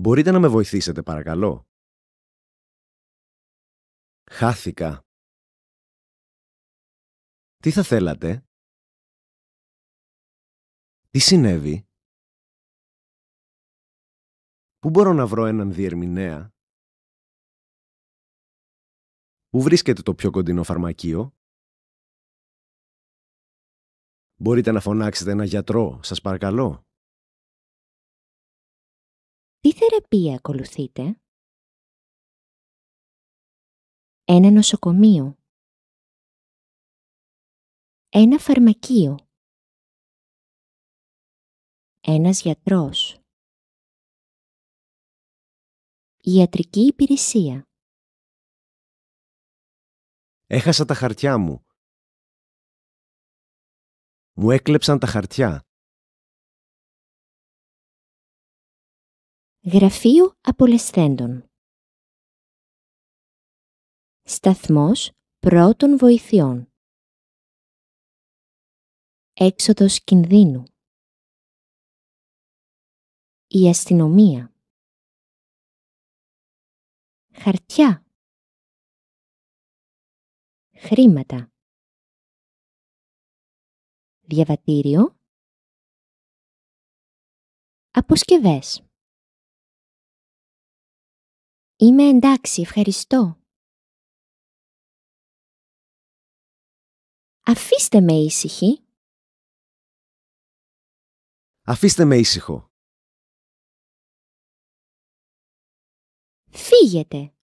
Μπορείτε να με βοηθήσετε παρακαλώ. Χάθηκα. Τι θα θέλατε; Τι συνέβη; Πού μπορώ να βρω έναν διερμηνέα; Πού βρίσκεται το πιο κοντινό φαρμακείο; Μπορείτε να φωνάξετε ένα γιατρό, σας παρακαλώ. Τι θεραπεία ακολουθείτε; Ένα νοσοκομείο. Ένα φαρμακείο. Ένας γιατρός. Ιατρική υπηρεσία. Έχασα τα χαρτιά μου. Μου έκλεψαν τα χαρτιά. Γραφείο απολεσθέντων. Σταθμός πρώτων βοηθειών. Έξοδος κινδύνου. Η αστυνομία. Χαρτιά. Χρήματα. Διαβατήριο. Αποσκευές. Είμαι εντάξει, ευχαριστώ. Αφήστε με ήσυχη. Αφήστε με ήσυχο. Φύγετε.